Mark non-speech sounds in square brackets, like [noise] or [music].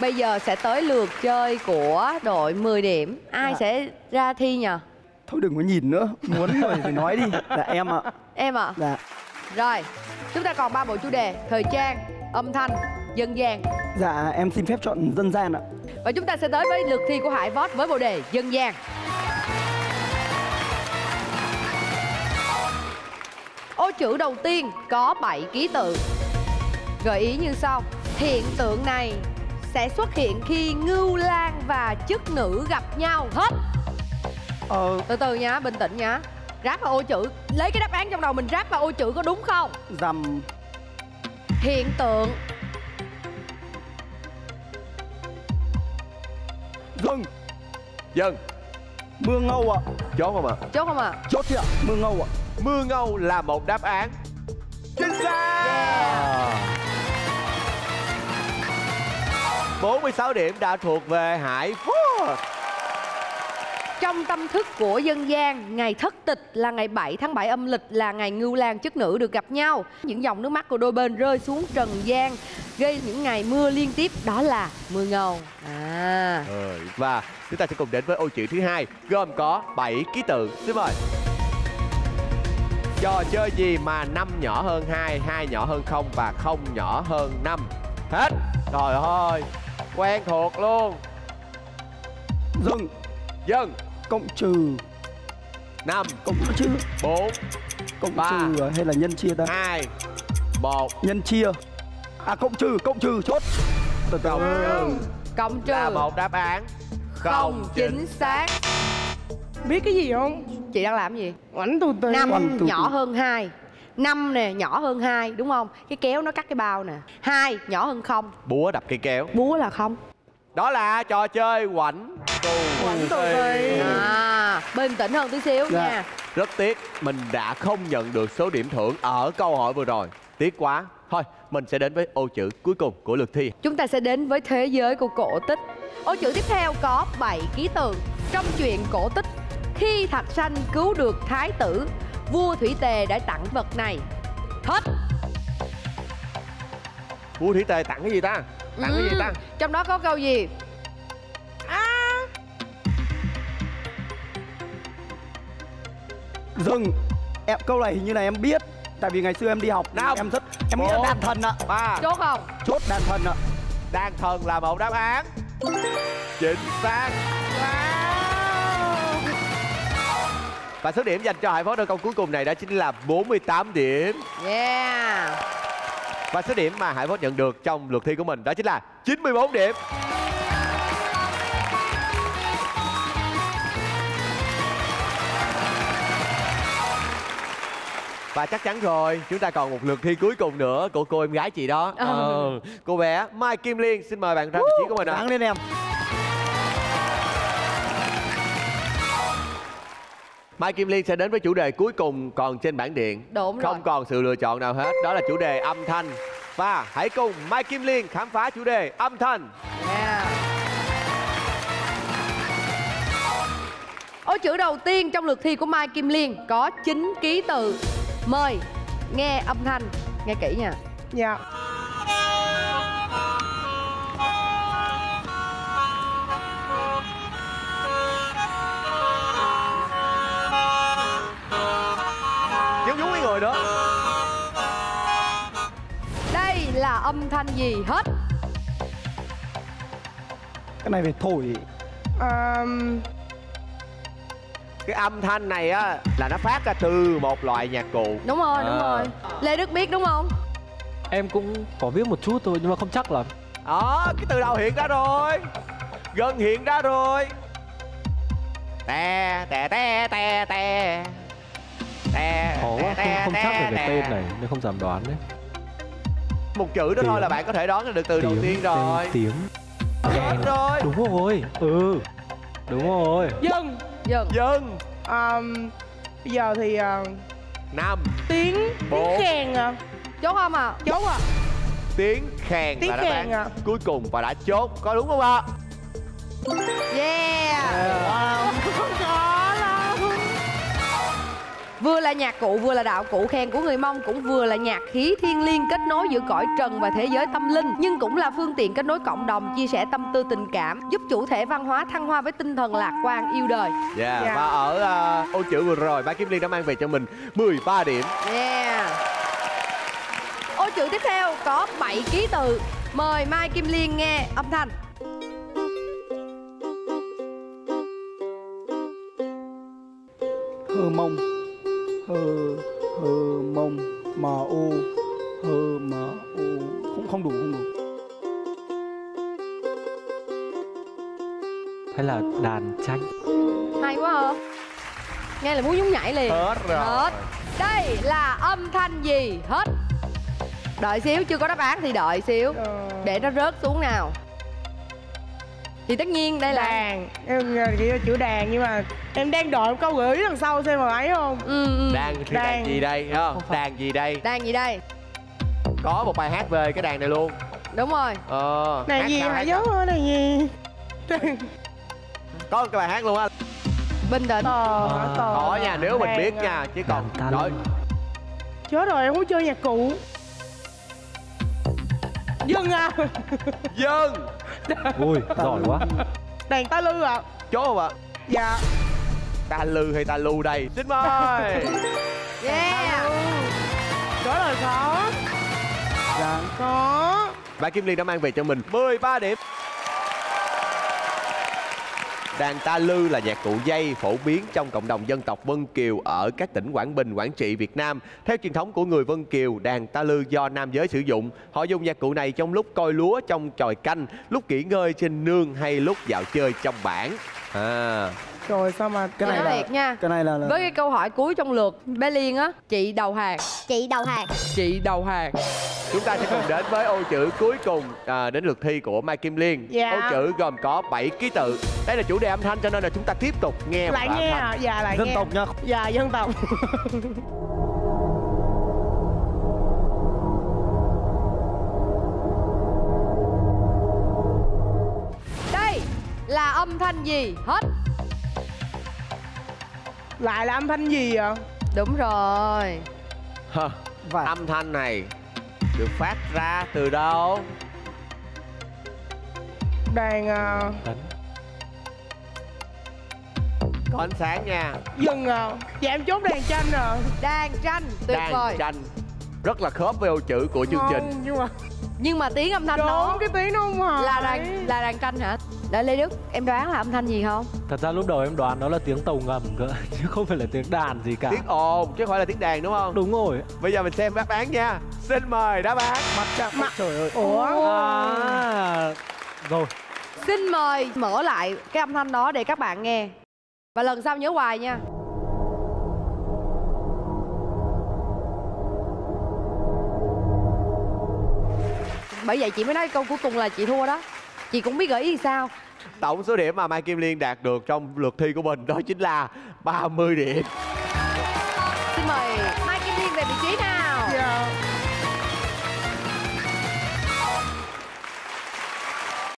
Bây giờ sẽ tới lượt chơi của đội 10 điểm. Ai Dạ. sẽ ra thi nhờ? Thôi đừng có nhìn nữa Muốn rồi thì nói đi. Dạ em ạ. Em ạ. Dạ. Rồi Chúng ta còn ba bộ chủ đề Thời trang, âm thanh, dân gian. Dạ em xin phép chọn dân gian ạ. Và chúng ta sẽ tới với lượt thi của Hải Vót với bộ đề dân gian. Ô chữ đầu tiên có 7 ký tự. Gợi ý như sau. Hiện tượng này sẽ xuất hiện khi ngưu lang và chức nữ gặp nhau. Hết. Ờ. Từ từ nha, bình tĩnh nha. Ráp vào ô chữ Lấy cái đáp án trong đầu mình ráp vào ô chữ có đúng không? Dằm Hiện tượng. Dừng Dân Mưa ngâu ạ. Chốt không ạ? Chốt không ạ? Chốt chị ạ. Mưa ngâu ạ. Mưa ngâu là một đáp án. Chính xác 46 điểm đã thuộc về Hải Phúc Trong tâm thức của dân gian, ngày thất tịch là ngày 7 tháng 7 âm lịch là ngày ngưu lang chức nữ được gặp nhau. Những dòng nước mắt của đôi bên rơi xuống trần gian, gây những ngày mưa liên tiếp đó là mưa ngầu. À, Ờ, Và chúng ta sẽ cùng đến với ô chữ thứ hai Gồm có 7 ký tự. Xin mời. Trò chơi gì mà 5 nhỏ hơn 2, 2 nhỏ hơn 0 và 0 nhỏ hơn 5 Hết. Trời ơi Quen thuộc luôn. Dừng Dân. Cộng trừ. 5, Cộng trừ 4, Cộng Ba. trừ à, hay là nhân chia ta? 2, 1 Nhân chia. À cộng trừ Cộng trừ chốt. Từ từ. Cộng trừ. Cộng trừ. Là một đáp án. Không chính xác. biết cái gì không? Chị đang làm gì? oánh tù tì Năm One, two, nhỏ three. hơn 2. 5 nè, nhỏ hơn 2 đúng không? Cái kéo nó cắt cái bao nè. 2 nhỏ hơn 0. Búa đập cây kéo Búa là không. Đó là trò chơi quảnh tù Quảnh tù tì. À, bình tĩnh hơn tí xíu Dạ. nha. Rất tiếc mình đã không nhận được số điểm thưởng ở câu hỏi vừa rồi Tiếc quá Thôi mình sẽ đến với ô chữ cuối cùng của lượt thi Chúng ta sẽ đến với thế giới của cổ tích. Ô chữ tiếp theo có 7 ký tự. Trong chuyện cổ tích, khi Thạch Sanh cứu được thái tử, vua Thủy Tề đã tặng vật này. Hết. Vua Thủy Tề tặng cái gì ta? Tặng cái gì ta? Ừm, Trong đó có câu gì? Dừng Em câu này hình như là em biết Tại vì ngày xưa em đi học Năm, Em rất Em nghĩ là đàn thần ạ Ba Chốt không? Chốt đàn thần ạ Đan thần là một đáp án Chính xác Và số điểm dành cho Hải Phó ở câu cuối cùng này đó chính là 48 điểm. Yeah. Và số điểm mà Hải Phó nhận được trong lượt thi của mình đó chính là 94 điểm. Và chắc chắn rồi, chúng ta còn một lượt thi cuối cùng nữa của cô em gái chị đó. Ờ. Ờ, Cô bé Mai Kim Liên, xin mời bạn ra vị trí của mình ạ. Ráng lên em Mai Kim Liên sẽ đến với chủ đề cuối cùng còn trên bảng điện Đúng rồi. Không còn sự lựa chọn nào hết, đó là chủ đề âm thanh Và hãy cùng Mai Kim Liên khám phá chủ đề âm thanh Yeah. Ô chữ đầu tiên trong lượt thi của Mai Kim Liên có 9 ký tự. Mời nghe âm thanh, nghe kỹ nha. dạ Giống âm thanh gì hết? Cái này phải thổi um, Cái âm thanh này á là nó phát ra từ một loại nhạc cụ Đúng rồi, đúng À. rồi. Lê Đức biết đúng không? Em cũng có biết một chút thôi nhưng mà không chắc lắm Đó, cái từ đầu hiện ra rồi Gần hiện ra rồi Tè, tè, tè, tè, tè Tè, Khó quá, tè, không, không tè, chắc về tè. cái tên này nên không dám đoán đấy Một chữ đó thôi Tiếng. là bạn có thể đoán ra được từ đầu tiên rồi tiếng Hết rồi Đúng rồi Ừ Đúng rồi dân Dừng. Dân um, bây giờ thì uh, Năm tiếng Bốn. tiếng kèn à Chốt không à? chốt à Tiếng khèn Tiếng là đáp án à. cuối cùng và đã chốt Có đúng không ạ? Yeah. Nhạc cụ vừa là đạo cụ khen của người Mông Cũng vừa là nhạc khí thiên liêng kết nối giữa cõi trần và thế giới tâm linh Nhưng cũng là phương tiện kết nối cộng đồng Chia sẻ tâm tư tình cảm Giúp chủ thể văn hóa thăng hoa với tinh thần lạc quan yêu đời. Dạ Dạ. Và ở à, ô chữ vừa rồi Ba Kim Liên đã mang về cho mình 13 điểm. Yeah. Ô chữ tiếp theo có 7 ký tự Mời Mai Kim Liên nghe âm thanh. Hơ mông hơ hơ mông mờ ô hơ mờ ô không không đủ không đủ. Hay là đàn tranh. Hay quá hả Nghe là muốn nhún nhảy liền. Hết rồi. Hết. Đây là âm thanh gì? Hết. Đợi xíu chưa có đáp án thì đợi xíu. Để nó rớt xuống nào Thì tất nhiên đây là đàn em ờ, chỉ chữ đàn nhưng mà em đang đợi một câu gợi ý đằng sau xem mà ấy không ừ, ừ. Đàn thì đàn, Đàn. gì đây không? Đàn gì đây Đàn gì đây Có một bài hát về cái đàn này luôn Đúng rồi Ờ đàn hát gì hả sao? đàn gì Có một cái bài hát luôn á Bình định tò hả? À. tò Có nha nếu mình biết ờ, nha Chứ còn nói lư. chết rồi em muốn chơi nhạc cụ dân à Dân ui giỏi quá. Đàn ta lư ạ. Chốt không ạ? Dạ. Ta lư hay ta lu đây? Xin mời. Yeah. Đó là có. Dạ. Có. Và Kim Liên đã mang về cho mình 13 điểm Đàn ta lư là nhạc cụ dây phổ biến trong cộng đồng dân tộc Vân Kiều ở các tỉnh Quảng Bình, Quảng Trị, Việt Nam. Theo truyền thống của người Vân Kiều, đàn ta lư do nam giới sử dụng. Họ dùng nhạc cụ này trong lúc coi lúa trong tròi canh, lúc nghỉ ngơi trên nương hay lúc dạo chơi trong bản. À, rồi sao mà cái này là thiệt nha. cái này là, là Với cái câu hỏi cuối trong lượt Bé Liên á Chị đầu hàng. Chị đầu hàng. Chị đầu hàng. Chúng ta sẽ cùng đến với ô chữ cuối cùng à, đến lượt thi của Mai Kim Liên. Dạ. Ô chữ gồm có 7 ký tự. Đây là chủ đề âm thanh cho nên là chúng ta tiếp tục nghe lại nghe à? Dạ lại dân nghe. tộc nha. Dạ dân tộc. Đây là âm thanh gì? Hết lại là âm thanh gì ạ Đúng rồi. Hờ, và âm thanh này được phát ra từ đâu? đàn à, đánh. Có ánh sáng nha. dân à dạ em chốt đàn tranh à Đàn tranh Tuyệt Đàn vời. tranh. Rất là khớp với ô chữ của chương trình. Nhưng mà Nhưng mà tiếng âm thanh đó cái tiếng nó không hợp là đàn là đàn tranh hả? Đợi Lê Đức, em đoán là âm thanh gì không? thật ra lúc đầu em đoán đó là tiếng tàu ngầm cơ [laughs] chứ không phải là tiếng đàn gì cả. Tiếng ồn chứ không phải là tiếng đàn đúng không? đúng rồi. Bây giờ mình xem đáp án nha. Xin mời đáp án. mặt chạm mặt. Trời ơi. Ủa? À. Rồi. Xin mời mở lại cái âm thanh đó để các bạn nghe. Và lần sau nhớ hoài nha bởi vậy chị mới nói câu cuối cùng là chị thua đó. Chị cũng biết gợi ý sao. Tổng số điểm mà mai kim liên đạt được trong lượt thi của mình đó chính là 30 điểm. Xin mời.